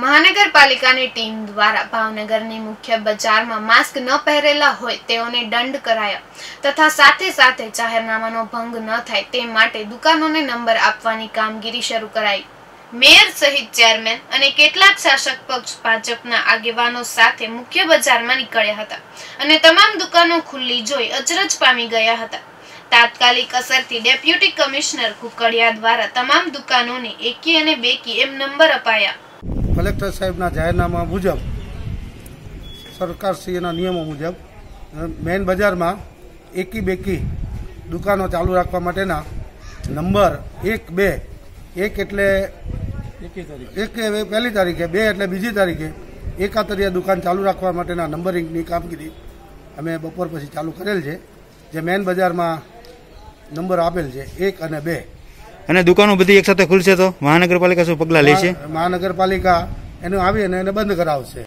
મહાનગરપાલિકાની ટીમ દ્વારા ભાવનગરની મુખ્ય બજારમાં માસ્ક ન પહેરેલા હોય તેઓને દંડ કરાયા તથા સાથે સાથે જાહેરનામાનો ભંગ ન થાય તે માટે દુકાનોને નંબર આપવાની કામગીરી શરૂ કરાઈ. મેયર સહિત ચેરમેન અને કેટલાક શાસક પક્ષ ભાજપના આગેવાનો સાથે મુખ્ય બજારમાં નીકળ્યા હતા અને તમામ દુકાનો ખુલ્લી જોઈ અચરજ પામી ગયા હતા. તાત્કાલિક અસરથી ડેપ્યુટી કમિશનર કુકડિયા દ્વારા તમામ દુકાનોને એકી અને બેકી એમ નંબર અપાયા. કલેક્ટર સાહેબના જાહેરનામા મુજબ સરકારશ્રીના નિયમો મુજબ મેઇન બજારમાં એકી બેકી દુકાનો ચાલુ રાખવા માટેના નંબર એક બે એક એટલે એક પહેલી તારીખે બે એટલે બીજી તારીખે એકાતરિયા દુકાન ચાલુ રાખવા માટેના નંબરિંગની કામગીરી અમે બપોર પછી ચાલુ કરેલ છે. જે મેઇન બજારમાં નંબર આપેલ છે એક અને બે. અને દુકાનો બધી એક સાથે ખુલશે તો? મહાનગરપાલિકા શું પગલાં લેશે? મહાનગરપાલિકા એનું આવી અને એને બંધ કરાવશે.